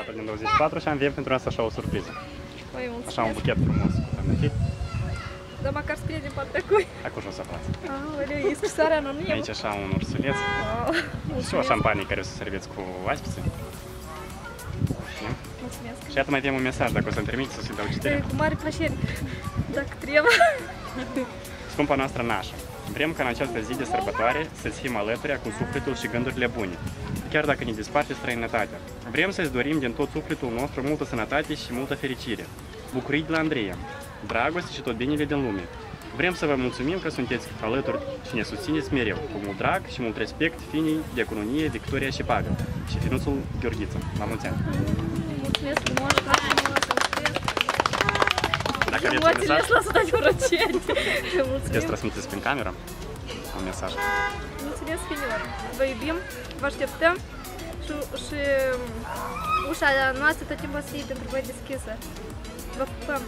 Avem pentru asta așa o surpriză. Oi, Așa un mulțumesc. buchet frumos cu tămâchii. Dar măcar să prieteni partea cui. Acum jos să față. Aoleu, e scrisoare anonimă. Aici așa un ursuleț Wow, și o mulțumesc. șampanie care o să serviți cu oaspeții. Și- Mulțumesc. Și iată mai avem un mesaj, dacă o să-mi permiteți, o să-i dau citire. E, Cu mare plăcere. Dacă trebuie. Scumpa noastră nașă, vrem ca în această zi de sărbătoare să-ți fim alături cu sufletul și gândurile bune, chiar dacă ne disparte străinătatea. Vrem să-ți dorim din tot sufletul nostru multă sănătate și multă fericire, bucurii de la Andreea, dragoste și tot binele din lume. Vrem să vă mulțumim că sunteți alături și ne susțineți mereu, cu mult drag și mult respect finii de economie Victoria și Pavel și finuțul Gheorghiță. La mulți ani! Mulțumesc frumos, dragi frumos, mulțumesc. Dacă aveți un Emoțiile mesaj, îți lasă de urăcieni. puteți Mulțumesc. transmiteți prin cameră un mesaj. Mulțumesc, finilor. Vă iubim, vă așteptăm și, și ușa noastră tot timpul o să fie pentru voi deschisă. Vă pupăm!